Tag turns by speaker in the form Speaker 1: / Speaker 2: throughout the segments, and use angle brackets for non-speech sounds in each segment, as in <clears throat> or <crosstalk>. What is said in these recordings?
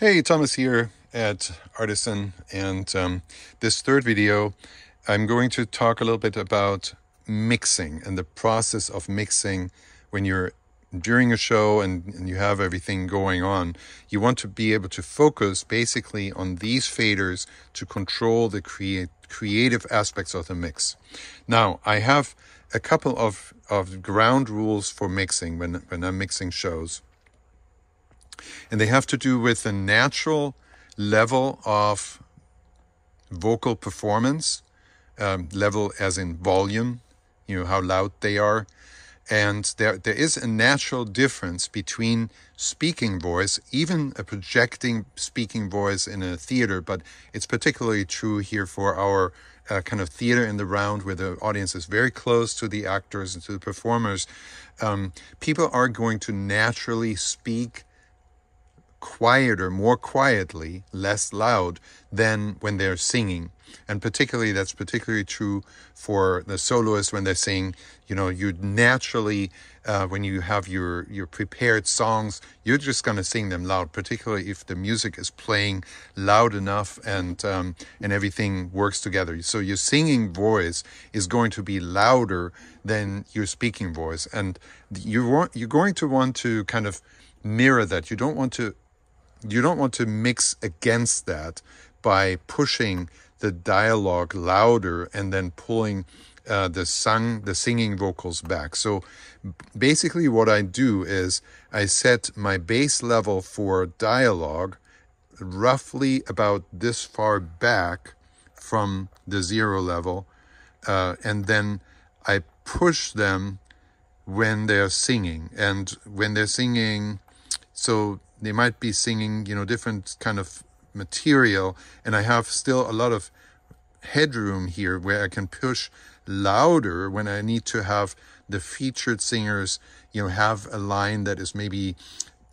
Speaker 1: Hey, Thomas here at Artisan, and um, this third video, I'm going to talk a little bit about mixing and the process of mixing when you're during a show and, and you have everything going on. You want to be able to focus basically on these faders to control the create, creative aspects of the mix. Now, I have a couple of, of ground rules for mixing when, when I'm mixing shows and they have to do with the natural level of vocal performance, um, level as in volume, you know, how loud they are. And there, there is a natural difference between speaking voice, even a projecting speaking voice in a theater, but it's particularly true here for our uh, kind of theater in the round where the audience is very close to the actors and to the performers. Um, people are going to naturally speak quieter, more quietly, less loud than when they're singing. And particularly, that's particularly true for the soloists when they're singing. You know, you naturally, uh, when you have your, your prepared songs, you're just going to sing them loud, particularly if the music is playing loud enough and, um, and everything works together. So your singing voice is going to be louder than your speaking voice. And you want, you're going to want to kind of mirror that. You don't want to you don't want to mix against that by pushing the dialogue louder and then pulling uh, the sung the singing vocals back. So basically, what I do is I set my base level for dialogue roughly about this far back from the zero level, uh, and then I push them when they're singing. And when they're singing, so they might be singing, you know, different kind of material, and I have still a lot of headroom here where I can push louder when I need to have the featured singers, you know, have a line that is maybe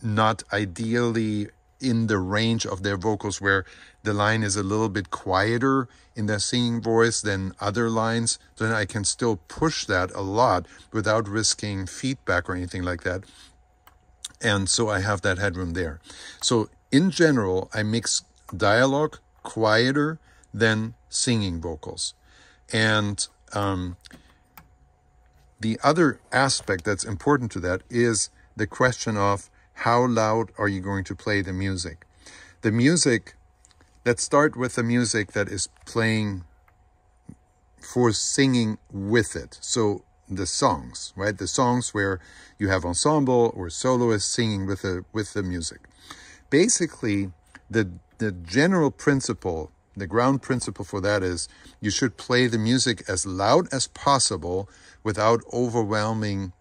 Speaker 1: not ideally in the range of their vocals where the line is a little bit quieter in their singing voice than other lines then I can still push that a lot without risking feedback or anything like that and so I have that headroom there. So in general, I mix dialogue quieter than singing vocals. And um, the other aspect that's important to that is the question of how loud are you going to play the music? The music, let's start with the music that is playing for singing with it. So the songs, right? The songs where you have ensemble or soloists singing with the with the music. Basically, the the general principle, the ground principle for that is you should play the music as loud as possible without overwhelming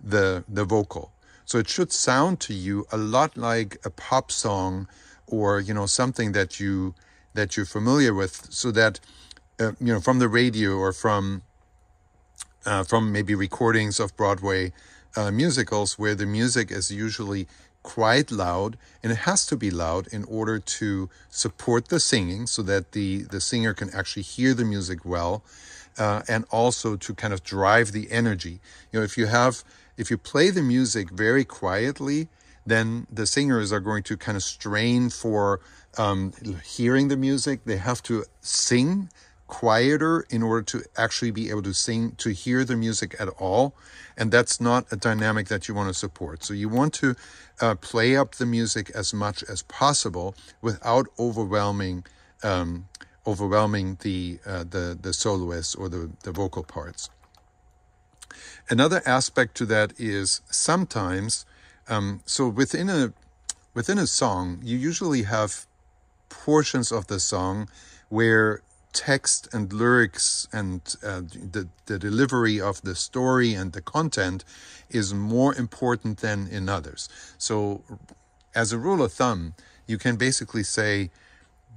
Speaker 1: the the vocal. So it should sound to you a lot like a pop song or you know something that you that you're familiar with so that uh, you know from the radio or from uh, from maybe recordings of Broadway uh, musicals where the music is usually quite loud and it has to be loud in order to support the singing so that the, the singer can actually hear the music well uh, and also to kind of drive the energy. You know, if you have, if you play the music very quietly, then the singers are going to kind of strain for um, hearing the music. They have to sing quieter in order to actually be able to sing, to hear the music at all. And that's not a dynamic that you want to support. So you want to uh, play up the music as much as possible without overwhelming um, overwhelming the, uh, the, the soloists or the, the vocal parts. Another aspect to that is sometimes, um, so within a, within a song, you usually have portions of the song where text and lyrics and uh, the, the delivery of the story and the content is more important than in others. So, as a rule of thumb, you can basically say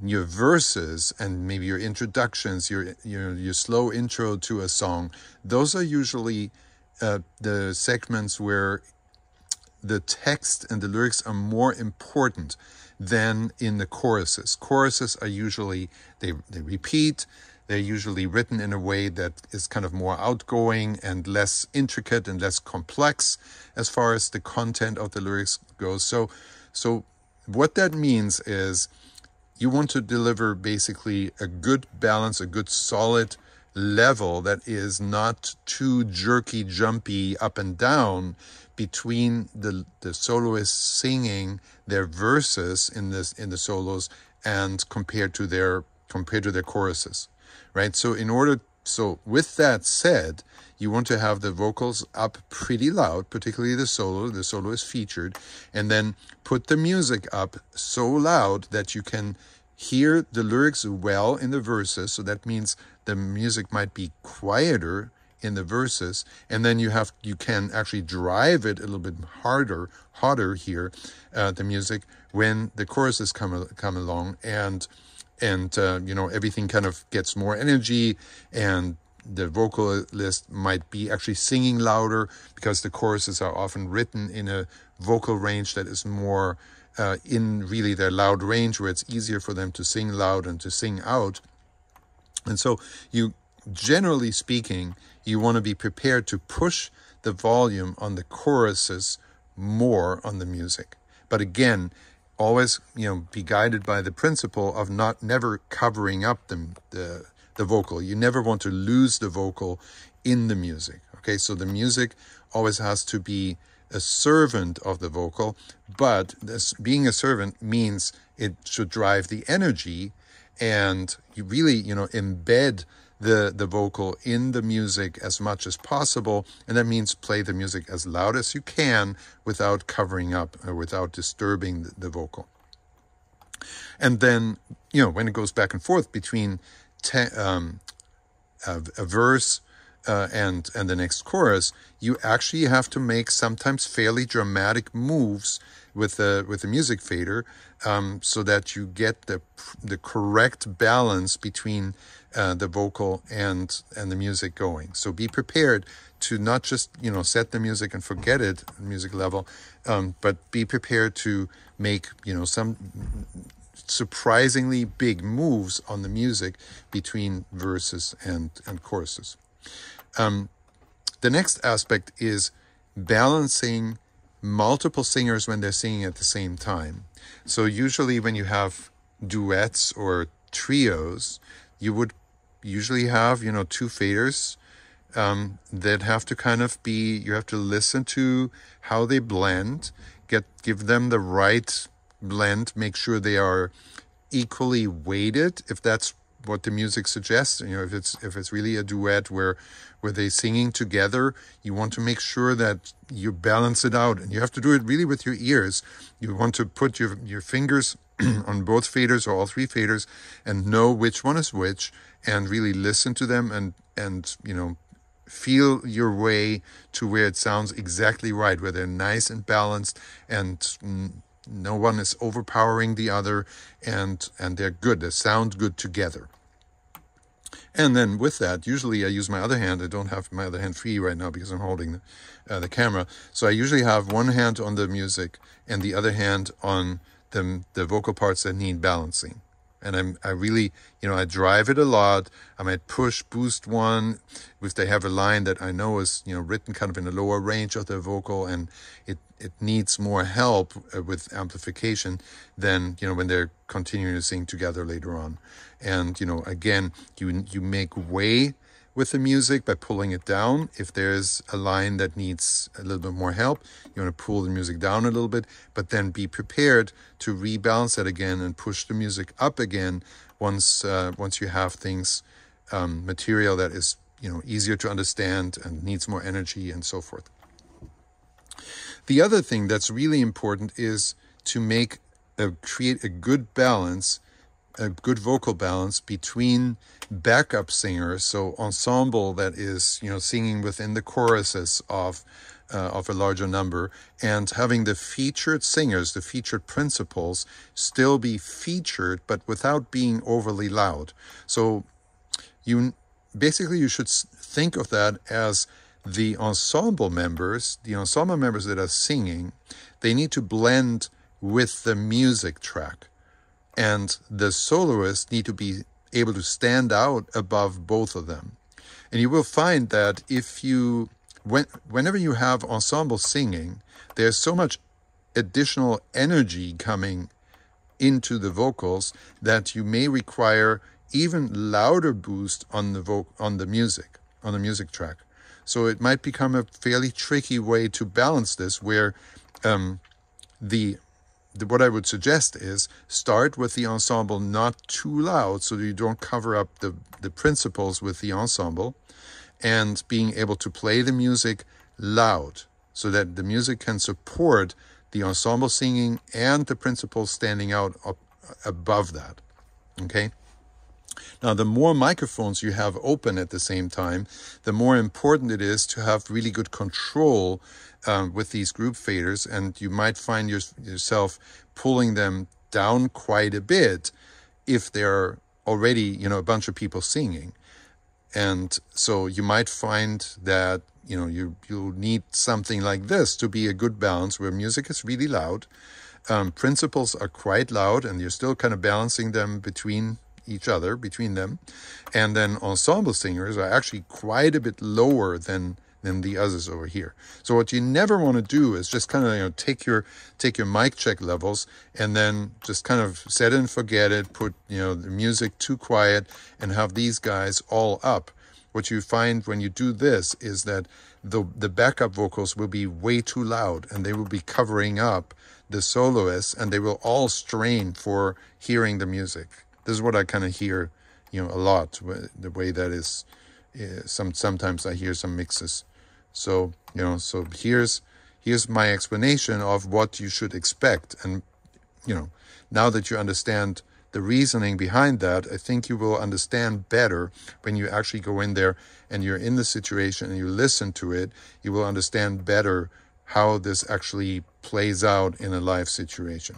Speaker 1: your verses and maybe your introductions, your your, your slow intro to a song, those are usually uh, the segments where the text and the lyrics are more important than in the choruses. Choruses are usually, they, they repeat, they're usually written in a way that is kind of more outgoing and less intricate and less complex as far as the content of the lyrics goes. So, so what that means is you want to deliver basically a good balance, a good solid level that is not too jerky, jumpy up and down between the the soloists singing their verses in this in the solos and compared to their compared to their choruses right? So in order so with that said you want to have the vocals up pretty loud particularly the solo the solo is featured and then put the music up so loud that you can hear the lyrics well in the verses. So that means the music might be quieter in the verses and then you have you can actually drive it a little bit harder harder here uh, the music when the choruses come come along and and uh, you know everything kind of gets more energy and the vocalist might be actually singing louder because the choruses are often written in a vocal range that is more uh, in really their loud range where it's easier for them to sing loud and to sing out. And so you generally speaking you want to be prepared to push the volume on the choruses more on the music. But again, always you know be guided by the principle of not never covering up the, the the vocal. You never want to lose the vocal in the music. Okay, so the music always has to be a servant of the vocal, but this being a servant means it should drive the energy and you really, you know, embed the, the vocal in the music as much as possible. And that means play the music as loud as you can without covering up or without disturbing the, the vocal. And then, you know, when it goes back and forth between um, a, a, verse uh, and and the next chorus, you actually have to make sometimes fairly dramatic moves with the with the music fader, um, so that you get the the correct balance between uh, the vocal and and the music going. So be prepared to not just you know set the music and forget it music level, um, but be prepared to make you know some surprisingly big moves on the music between verses and and choruses. Um, the next aspect is balancing multiple singers when they're singing at the same time. So usually when you have duets or trios, you would usually have, you know, two faders um, that have to kind of be, you have to listen to how they blend, get, give them the right blend, make sure they are equally weighted, if that's what the music suggests. You know, if it's, if it's really a duet where, where they singing together, you want to make sure that you balance it out and you have to do it really with your ears. You want to put your, your fingers <clears throat> on both faders or all three faders and know which one is which and really listen to them and and you know feel your way to where it sounds exactly right where they're nice and balanced and mm, no one is overpowering the other and and they're good. They sound good together. And then with that usually i use my other hand. I don't have my other hand free right now because i'm holding the, uh, the camera. So i usually have one hand on the music and the other hand on the, the vocal parts that need balancing. And I'm, I really, you know, I drive it a lot. I might push, boost one. If they have a line that I know is, you know, written kind of in the lower range of the vocal and it, it needs more help uh, with amplification than, you know, when they're continuing to sing together later on. And, you know, again, you, you make way with the music by pulling it down. If there's a line that needs a little bit more help, you want to pull the music down a little bit, but then be prepared to rebalance that again and push the music up again once uh, once you have things um, material that is you know easier to understand and needs more energy and so forth. The other thing that's really important is to make a, create a good balance a good vocal balance between backup singers, so ensemble that is, you know, singing within the choruses of uh, of a larger number, and having the featured singers, the featured principals, still be featured, but without being overly loud. So, you basically you should think of that as the ensemble members, the ensemble members that are singing, they need to blend with the music track and the soloists need to be able to stand out above both of them. And you will find that if you, when, whenever you have ensemble singing, there's so much additional energy coming into the vocals that you may require even louder boost on the vo- on the music on the music track. So it might become a fairly tricky way to balance this, where um, the, the what I would suggest is start with the ensemble not too loud, so you don't cover up the the principals with the ensemble, and being able to play the music loud so that the music can support the ensemble singing and the principals standing out above that. Okay. Now, the more microphones you have open at the same time, the more important it is to have really good control um, with these group faders, and you might find your, yourself pulling them down quite a bit if there are already, you know, a bunch of people singing. And so you might find that, you know, you, you'll need something like this to be a good balance where music is really loud. Um, principals are quite loud and you're still kind of balancing them between each other, between them. And then ensemble singers are actually quite a bit lower than than the others over here. So what you never want to do is just kind of you know take your take your mic check levels and then just kind of set and forget it, put you know the music too quiet and have these guys all up. What you find when you do this is that the the backup vocals will be way too loud and they will be covering up the soloists and they will all strain for hearing the music. This is what I kind of hear, you know, a lot. The way that is, uh, some sometimes I hear some mixes. So you know, so here's here's my explanation of what you should expect, and you know, now that you understand the reasoning behind that, I think you will understand better when you actually go in there and you're in the situation and you listen to it. You will understand better how this actually plays out in a live situation.